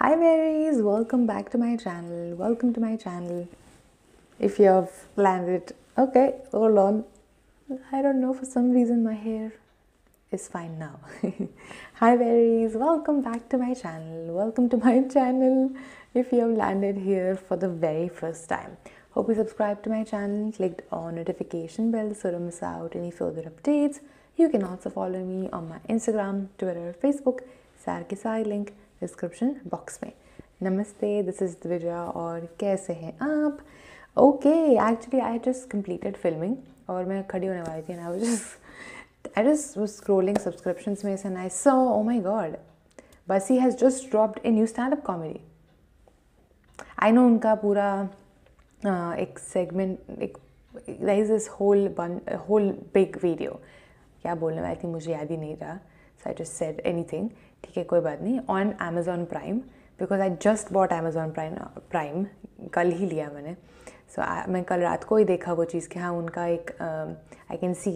Hi berries, welcome back to my channel. Welcome to my channel. If you have landed, okay, hold on. I don't know, for some reason my hair is fine now. Hi berries, welcome back to my channel. Welcome to my channel. If you have landed here for the very first time. Hope you subscribe to my channel, clicked on notification bell so don't miss out any further updates. You can also follow me on my Instagram, Twitter, Facebook, Sarkisai link description box में। नमस्ते this is Dwija और कैसे हैं आप? Okay actually I just completed filming और मैं खड़ी होने वाली थी I just I just was scrolling subscriptions में and I saw oh my god Bassi has just dropped a new stand-up comedy I know उनका पूरा uh, एक सेगमेंट एक there bun whole big video क्या बोलने वाली थी मुझे याद ही नहीं रहा। So I just said anything ठीक है, कोई बात नहीं. On Amazon Prime because I just bought Amazon Prime Prime कल ही लिया मैंने. सो मैं कल रात को ही देखा वो चीज़ कि हाँ उनका एक I can see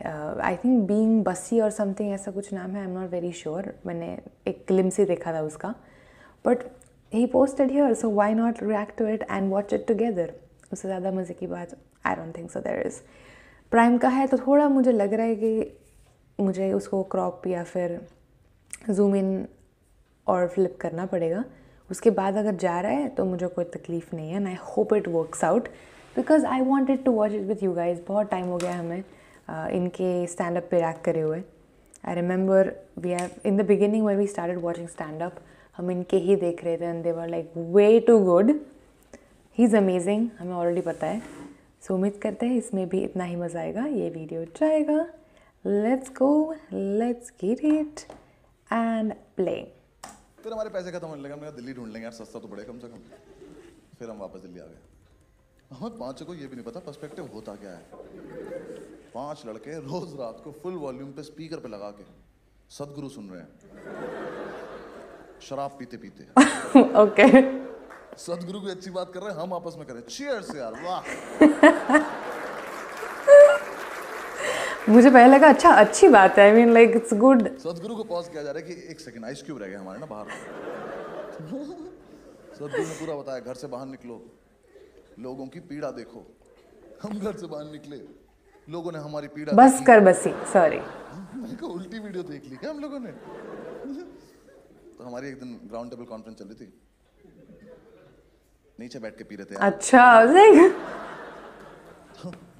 I think being Bassi और समथिंग ऐसा कुछ नाम है I am not very sure मैंने एक क्लिम से देखा था उसका. But he posted here so why not react to it and watch it together उससे ज़्यादा मज़े की बात I don't think so there is Prime का है तो थोड़ा मुझे लग रहा है कि मुझे उसको क्रॉप या फिर जूम इन और फ्लिप करना पड़ेगा। उसके बाद अगर जा रहा है तो मुझे कोई तकलीफ़ नहीं है and I hope it works out because I wanted to watch it with you guys बहुत टाइम हो गया हमें uh, इनके स्टैंड अप पे रैक करे हुए। I remember we have in the beginning one we started watching stand up हम इनके ही देख रहे थे and they were like way too good he is amazing हमें ऑलरेडी पता है। सो so, उम्मीद करते हैं इसमें भी इतना ही मज़ा आएगा। ये वीडियो जाएगा। Let's go let's get it and play फिर हमारे पैसे खत्म होने लगे हमने दिल्ली ढूंढ लेंगे यार सस्ता तो पड़े कम से कम। फिर हम वापस दिल्ली आ गए। हमें पाँच को ये भी नहीं पता पर्सपेक्टिव होता क्या है। पाँच लड़के रोज रात को फुल वॉल्यूम पे स्पीकर पे लगा के सदगुरु सुन रहे हैं। शराब पीते पीते। ओके सदगुरु की अच्छी बात कर रहे हैं हम आपस में करें। चीयर्स यार वाह। मुझे पहले लगा अच्छा अच्छी बात है I mean like it's good Sadhguru को पॉज किया जा रहा है कि एक सेकंड आइस क्यूब रह गए हमारे ना बाहर। सदगुरु ने पूरा बताया घर से बाहर निकलो लोगों की पीड़ा देखो हम घर से बाहर निकले लोगों ने हमारी पीड़ा बस। कर बसी सॉरी मैंने कहा उल्टी वीडियो देख ली क्या हम लोगों ने? तो हमारी एक दिन ग्राउंड टेबल कॉन्फ्रेंस चल रही थी। नीचे बैठ के पी रहे थे अच्छा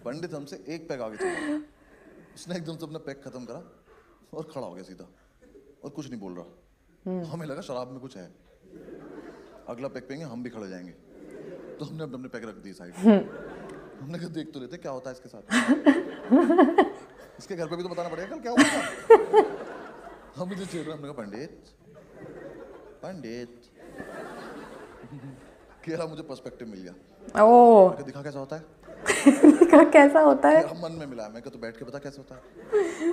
पंडित हमसे एक पैग आगे चला उसने एकदम से अपना पैक खत्म करा और खड़ा हो गया सीधा। और कुछ नहीं बोल रहा। हमें लगा शराब में कुछ है। अगला पैक पेंगे हम भी खड़े जाएँगे। तो हमने अपने अपने पैक रख दी साइड हमने कहा देख तो लेते क्या होता है इसके साथ? इसके घर पे भी तो बताना पड़ेगा कल क्या हुआ हम मुझे छेड़ रहे हमने कहा पंडित पंडित। कह रहा मुझे पर्सपेक्टिव मिल गया। ओ दिखा कैसा होता है? कैसा होता है। मेरा मन में मिला? मैं तो बैठ के बता कैसे होता है?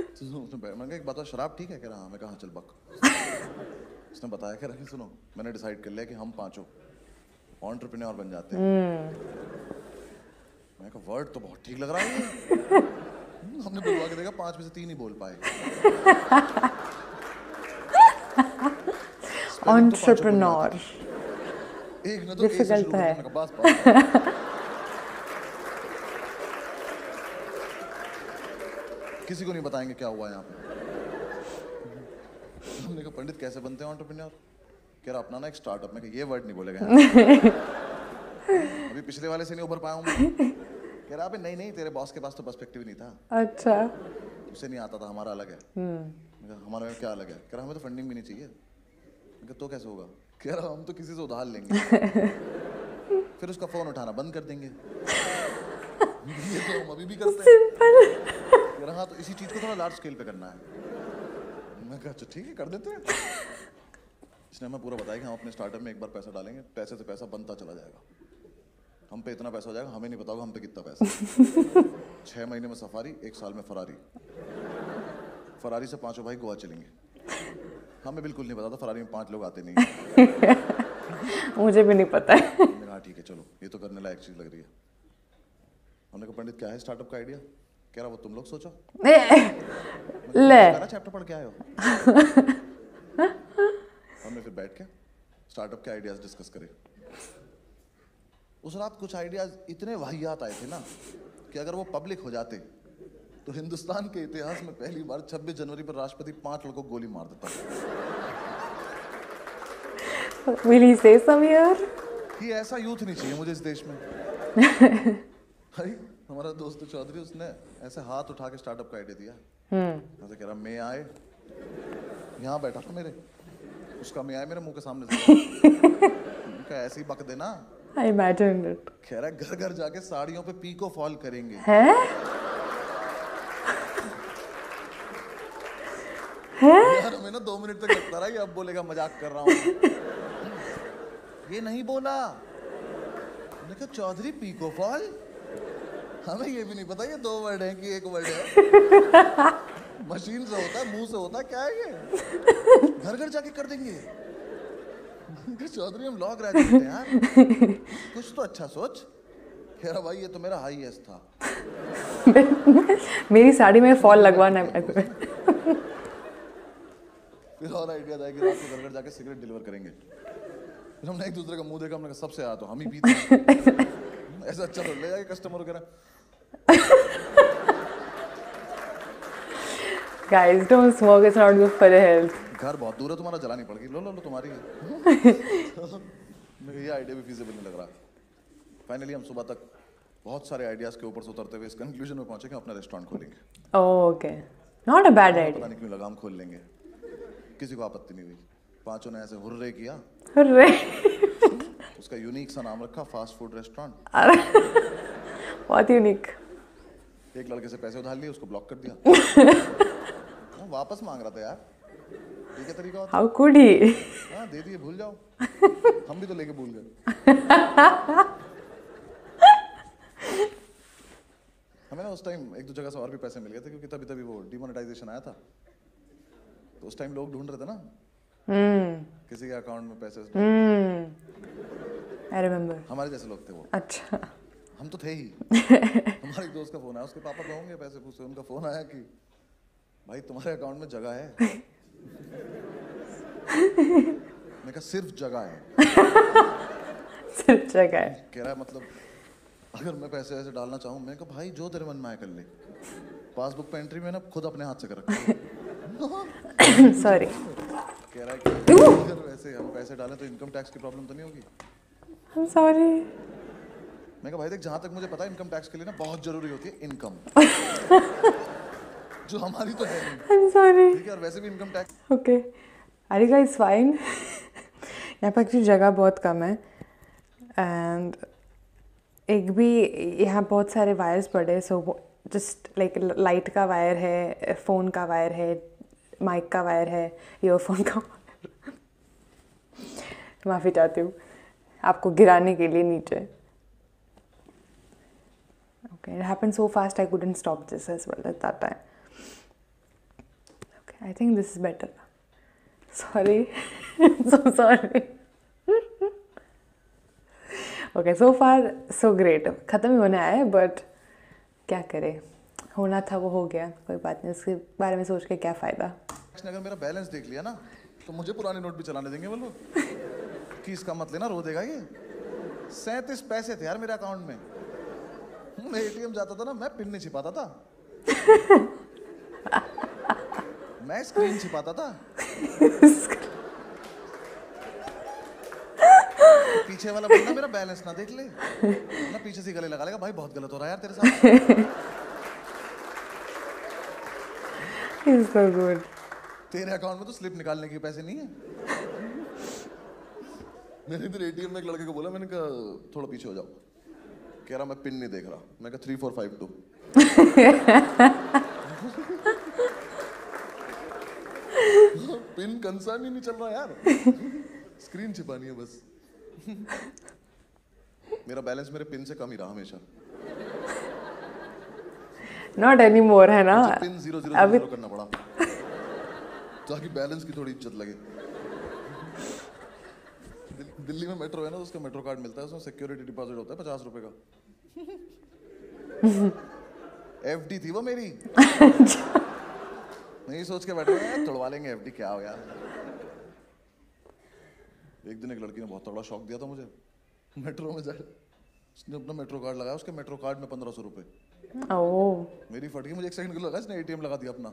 तो उसने बैठ- मैंने कहा एक बात शराब ठीक है? कह रहा हाँ. मैं कहा हाँ, चल बक. उसने बताया कह रहा सुनो मैंने डिसाइड कर लिया कि हम पाँचों ऑन्टरप्रेन्योर बन जाते हैं। मैं कहा वर्ड तो बहुत ठीक लग रहा है। हमने बुलवा के देखा पाँच में से तीन ही बोल पाए। Spelling तो। एक ने तो कर है। दिया, मैंने कहा, बस बस किसी को नहीं बताएँगे क्या हुआ यहाँ पे? हमने कहा पंडित कैसे बनते हैं ऑन्टरप्रेन्योर कह रहा अपना ना एक स्टार्टअप में कहा, ये वर्ड नहीं बोलेगा अभी पिछले वाले से नहीं उभर पाया हूँ कह रहा अबे नहीं नहीं तेरे बॉस के पास तो पर्सपेक्टिव नहीं था। अच्छा। उसे नहीं आता था हमारा अलग है। कहा, हमारा में क्या अलग है? कह रहा हमें तो फंडिंग भी नहीं चाहिए। तो कैसे होगा? कह रहा हम तो किसी से उधार लेंगे। फिर उसका फ़ोन उठाना बंद कर देंगे। ये तो हम अभी भी करते हैं। कह रहा हाँ तो इसी चीज़ को थोड़ा लार्ज स्केल पे करना है। मैं कहा अच्छा ठीक है कर देते हैं। इसने हमें पूरा बताया कि हम अपने स्टार्टअप में एक बार पैसा डालेंगे पैसे से पैसा बनता चला जाएगा। हम पे इतना पैसा हो जाएगा हमें नहीं पता होगा हम पे कितना पैसा छः महीने में सफारी एक साल में फरारी। फरारी से पाँचों भाई गोवा चलेंगे। हमें बिल्कुल नहीं पता था फरारी में पाँच लोग आते नहीं मुझे भी नहीं पता है। कहा ठीक है चलो ये तो करने लायक चीज़ लग रही है। हमने कहा पंडित क्या है स्टार्टअप का आइडिया कह रहा वो तुम लोग सोचो। ले। चैप्टर पढ़ के आए हो? हमने फिर बैठ के स्टार्टअप के आइडियाज़ डिस्कस करें। उस रात कुछ आइडियाज़ इतने वाहियात आए थे ना कि अगर वो पब्लिक हो जाते तो हिंदुस्तान के इतिहास में पहली बार 26 जनवरी पर राष्ट्रपति पाँच लड़कों को गोली मार देता। Will he say some here? कि ऐसा यूथ नहीं चाहिए मुझे इस देश में। भाई हमारा दोस्त चौधरी उसने ऐसे हाथ उठा के स्टार्टअप का आइडिया दिया। ऐसे कह रहा मैं आए? यहाँ बैठा था मेरे। उसका मैं आए? मेरे मुँह के सामने से। उनका ऐसे ही बक देना। I imagined it. कह रहा घर घर जाके साड़ियों पे पीको फॉल करेंगे। है? यार हमें ना दो मिनट तक लगता रहा कि अब बोलेगा मज़ाक कर रहा हूँ ये नहीं बोला। मैंने कहा चौधरी पीको फॉल? हमें ये भी नहीं पता ये दो वर्ड है कि एक वर्ड है। मशीन से होता है मुँह से होता है क्या है ये? घर घर जाके कर देंगे। चौधरी हम लॉ ग्रेजुएट हैं यार। कुछ तो अच्छा सोच। कह रहा भाई ये तो मेरा हाई एस था। मेरी साड़ी में फॉल लगवाना है। फिर और आइडिया था कि रात को घर घर जाके सिगरेट डिलीवर करेंगे। फिर हमने एक दूसरे का मुँह देखा हमने कहा सबसे आया तो हम ही पीते हैं। ऐसा अच्छा ले जाके कस्टमर वगैरह Guys, don't smoke. It's not good for your health. घर बहुत दूर है तुम्हारा जलानी पड़ेगी लो लो लो तुम्हारी मेरे ये आइडिया भी फिजिबल नहीं लग रहा फाइनली हम सुबह तक बहुत सारे आइडियाज़ के ऊपर से उतरते हुए इस कंक्लूजन में पहुँचे कि अपना रेस्टोरेंट खोलेंगे Oh, okay. Not a bad पता नहीं क्यों लगा हम खोल लेंगे किसी को आपत्ति नहीं हुई पाँचों ने ऐसे हुर्रे किया Hooray. उसका यूनिक सा नाम रखा फास्ट फ़ूड रेस्टोरेंट बहुत यूनिक एक लड़के से पैसे उधार लिए उसको ब्लॉक कर दिया. वो वापस मांग रहा था यार. ये क्या तरीका होता हाउ कुड ही है हाँ दे दिए भूल जाओ. हम भी तो लेके भूल गए. हमें ना उस टाइम एक दो जगह से और भी पैसे मिल गए थे क्योंकि तभी तभी वो डिमोनेटाइजेशन आया था. तो उस टाइम लोग ढूंढ रहे थे ना किसी के अकाउंट में पैसे. आई रिमेम्बर हमारे जैसे लोग थे वो। अच्छा। हम तो थे ही। हमारे एक दोस्त का फ़ोन आया उसके पापा कहोगे पैसे पूछे उनका फ़ोन आया कि भाई तुम्हारे अकाउंट में जगह है? मैं कहा सिर्फ़ जगह है। सिर्फ़ जगह है। कह रहा है मतलब अगर मैं पैसे ऐसे डालना चाहूँ मैं कहा भाई जो तेरे मन में आए कर ले। पासबुक पे एंट्री में ना खुद अपने हाथ से कर रखा सॉरी कह रहा है कि अगर वैसे हम पैसे डालें तो इनकम टैक्स की प्रॉब्लम तो नहीं होगी? एम सॉरी मैं कहा भाई देख जहाँ तक मुझे पता है इनकम टैक्स के लिए ना बहुत ज़रूरी होती है इनकम जो हमारी तो है नहीं। आई एम ठीक है और वैसे भी इनकम टैक्स ओके अरे गाइस फाइन यहाँ पर एक्चुअली जगह बहुत कम है। एंड एक भी यहाँ बहुत सारे वायर्स पड़े सो जस्ट लाइक लाइट का वायर है फ़ोन का वायर है माइक का वायर है ईयरफोन का माफ़ी चाहती हूँ। आपको गिराने के लिए नीचे। Okay it happen so fast I couldn't stop this as well at that time. Okay, i think this is better sorry. So sorry. Okay, so far, so great. ख़त्म ही होने आया है बट क्या करें? होना था, वो हो गया। कोई बात नहीं, उसके बारे में सोच के क्या फ़ायदा? अगर मेरा बैलेंस देख लिया ना तो मुझे पुराने नोट भी चलाने देंगे वो लोग। कि इसका मत लेना रो देगा ये। सैंतीस पैसे थे यार मेरे अकाउंट में। मैं एटीएम जाता था ना मैं पिन नहीं छिपाता था। मैं स्क्रीन छिपाता था। पीछे वाला बंदा मेरा बैलेंस ना देख ले। ना पीछे से गले लगा लेगा भाई बहुत गलत हो रहा है यार तेरे साथ। He's so good. तेरे अकाउंट में तो स्लिप निकालने के पैसे नहीं है। मैंने इधर एटीएम में एक लड़के को बोला मैंने कहा थोड़ा पीछे हो जाओ। कह रहा मैं पिन नहीं देख रहा मैं कहा three four five two pin concern ही नहीं चल रहा यार। स्क्रीन छिपानी है बस। मेरा बैलेंस मेरे पिन से कम ही रहा हमेशा। Not anymore है ना? पिन ज़ीरो ज़ीरो ज़ीरो करना पड़ा। ताकि बैलेंस की थोड़ी इज़्ज़त लगे। दिल्ली में मेट्रो है ना तो उसका मेट्रो कार्ड मिलता है उसमें सिक्योरिटी डिपॉजिट होता है पचास रुपए का। एफडी थी वो मेरी। ये सोच के बैठा तोड़वा लेंगे एफडी क्या हो यार? एक दिन एक लड़की ने बहुत तगड़ा शौक दिया था मुझे मेट्रो में जाए उसने अपना मेट्रो कार्ड लगाया उसके मेट्रो कार्ड में पंद्रह सौ ओह। मेरी फट गई मुझे एक सेकंड के लिए लगा इसने एटीएम लगा दिया अपना।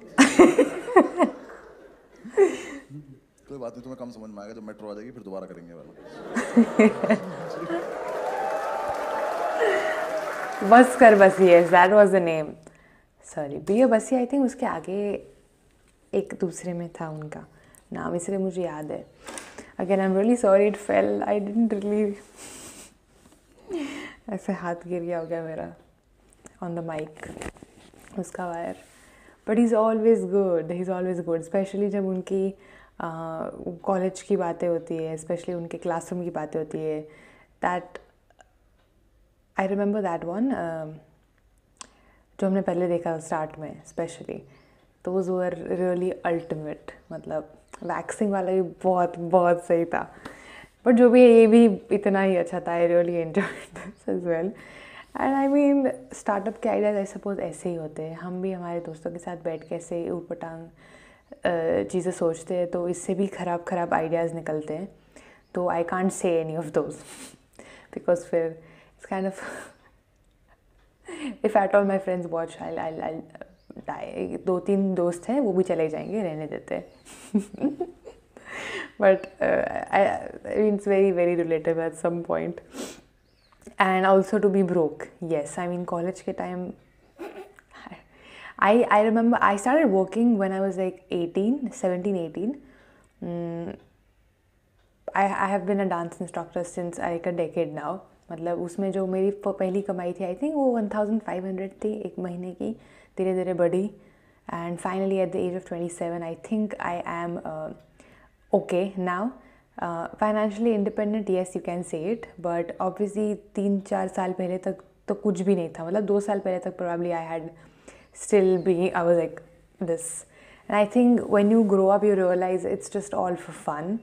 कोई बात नहीं, तुम्हें कम समझ में आएगा, जब मेट्रो आ जाएगी, फिर दोबारा करेंगे वाला। बस कर Bassi yes that was the name sorry बिया बसी आई थिंक उसके आगे एक दूसरे में था उनका। नाम इसलिए मुझे याद है। Again I am really sorry it fell I didn't really ऐसे हाथ गिर गया हो गया मेरा ऑन द माइक उसका wire but is always good is always good specially जब उनकी कॉलेज की बातें होती है स्पेशली उनके क्लासरूम की बातें होती है। That I remember that one जो हमने पहले देखा स्टार्ट में स्पेशली तो वो वर रियली अल्टीमेट मतलब वैक्सिंग वाला भी बहुत बहुत सही था। बट जो भी है, ये भी इतना ही अच्छा था। I really enjoy this as well and I mean startup के आइडियाज़ आई सपोज़ ऐसे ही होते हैं। हम भी हमारे दोस्तों के साथ बैठ के ऐसे ऊटपटांग चीज़ें सोचते हैं तो इससे भी ख़राब ख़राब आइडियाज़ निकलते हैं। तो I can't say any of those because फिर it's kind of if at all my friends watch I I I die दो तीन दोस्त हैं, वो भी चले जाएँगे, रहने देते but I mean it's very very relative at some point and also to be broke yes I mean college के time i i remember i started working when i was like 18 17 18 mm, I, I have been a dance instructor since like a decade now. मतलब उसमें जो मेरी पहली कमाई थी I think वो one thousand five hundred थी एक महीने की धीरे धीरे बढ़ी. And finally at the age of twenty seven I think I am okay now financially independent yes you can say it but obviously तीन चार साल पहले तक तो कुछ भी नहीं था. मतलब दो साल पहले तक probably I had still be I was like this and I think when you grow up you realize it's just all for fun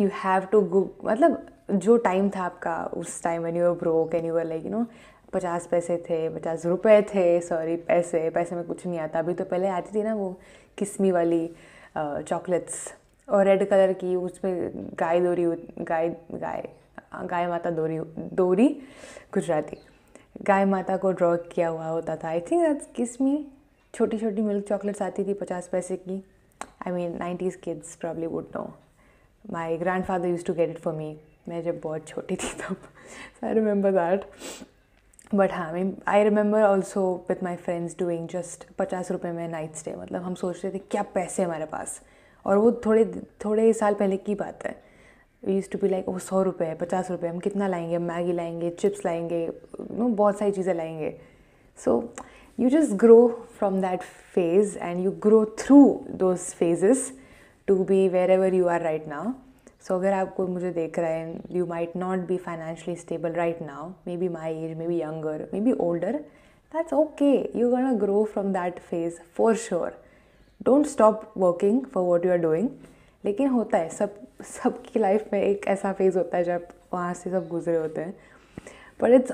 you have to go मतलब जो टाइम था आपका, उस time when you are broke and you are like you know पचास पैसे थे, पचास रुपए थे सॉरी पैसे पैसे में कुछ नहीं आता। अभी तो पहले आती थी ना वो किस्मी वाली चॉकलेट्स और रेड कलर की, उसमें गाय दोरी, गाय गाय गाय माता दोरी दोरी गुजराती। गाय माता को ड्रॉ किया हुआ होता था। आई थिंक दैट्स किस मी छोटी छोटी मिल्क चॉकलेट्स आती थी पचास पैसे की। I mean nineties kids probably would know my grand father use to get it for me मैं जब बहुत छोटी थी तब। आई रिमेंबर दैट बट हाँ mean I remember also with my friends doing just पचास रुपये में नाइट स्टे मतलब हम सोचते थे, क्या पैसे हमारे पास? और वो थोड़े थोड़े साल पहले की बात है। यूज़ टू बी लाइक वो सौ रुपये पचास रुपये हम कितना लाएँगे? मैगी लाएँगे, चिप्स लाएँगे, नो, बहुत सारी चीज़ें लाएँगे. So you just grow from that phase and you grow through those phases to be wherever you are right now so अगर आपको मुझे देख रहे हैं you might not be financially stable right now may be my age may be younger may be older that's okay you gonna grow from that phase for sure don't stop working for what you are doing लेकिन होता है सब सबकी life में एक ऐसा phase होता है जब वहाँ से सब गुजरे होते हैं। But it's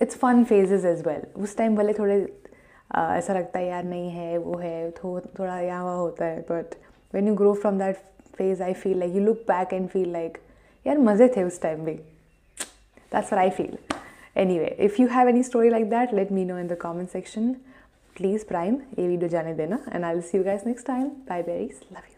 it's fun phases as well उस टाइम भले थोड़े आ, ऐसा लगता है यार नहीं है वो है थो, थोड़ा यहाँ वहाँ होता है। But when you grow from that phase I feel like you look back and feel like यार मज़े थे उस टाइम भी. That's I feel any way if you have any story like that let me know in the comment section please prime ये video जाने देना and I will see you guys next time bye berries love you